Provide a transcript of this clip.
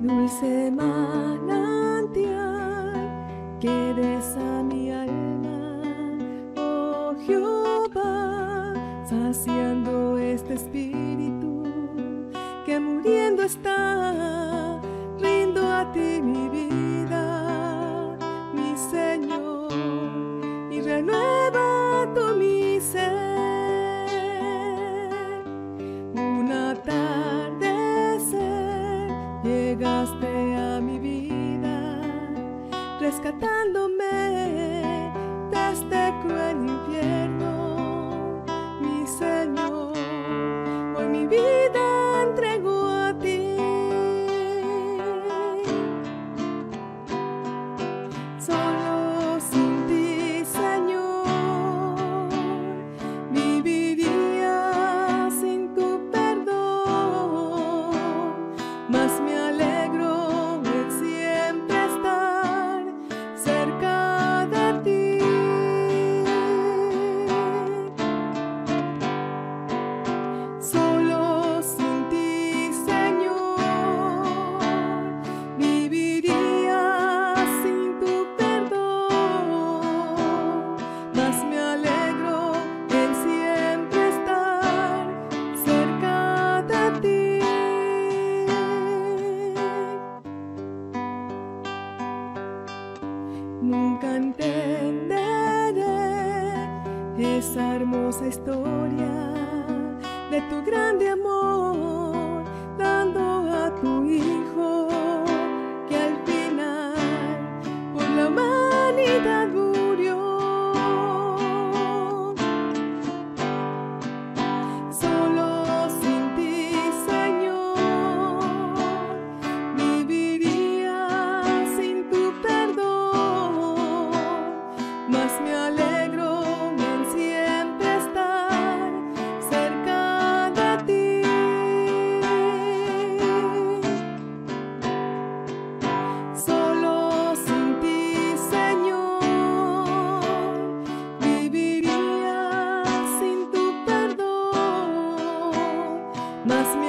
dulce manantial que besa mi alma, oh Jehová, saciando este espíritu que muriendo está, rindo a ti mi vida. rescatándome. Nunca entenderé esa hermosa historia de tu grande amor. must